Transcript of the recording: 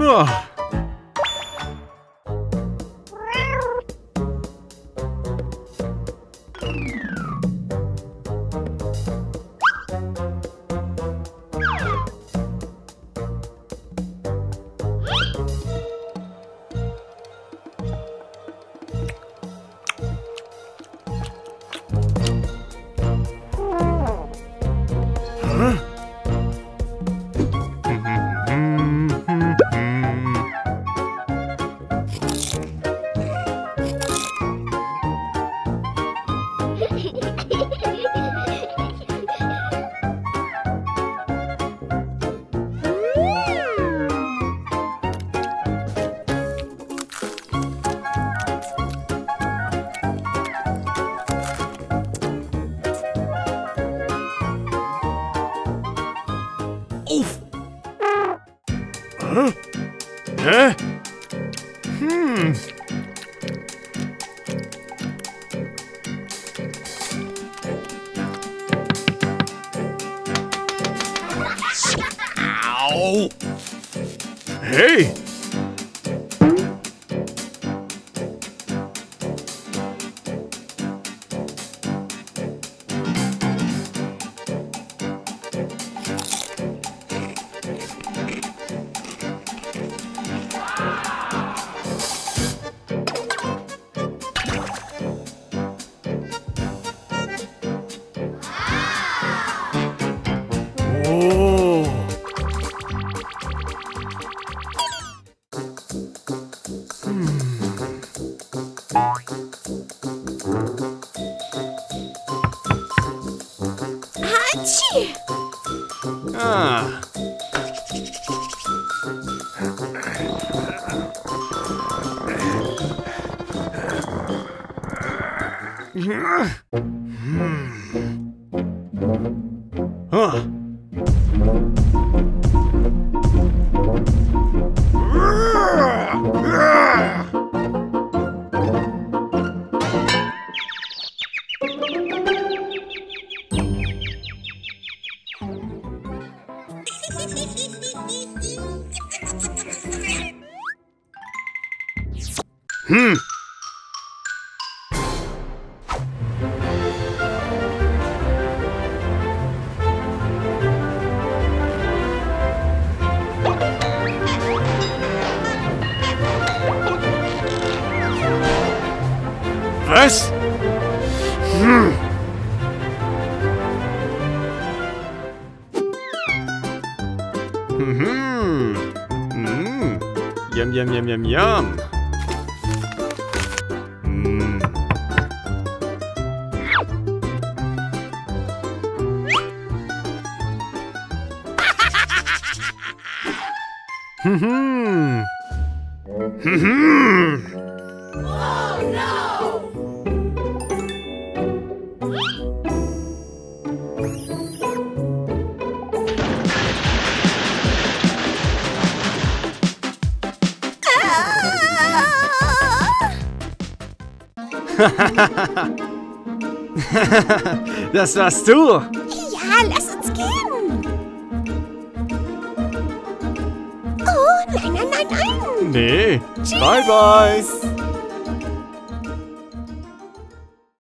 Ah. Hä? Hä? Hm. Au! Hey! Ah. Hm. Hm. Mhm. Mm. Yum, yum, yum, yum, yum. Mm. Mhm. Mhm. Das warst du. Ja, lass uns gehen! Oh, nein, nein, nein, nein! Nee. Bye, bye.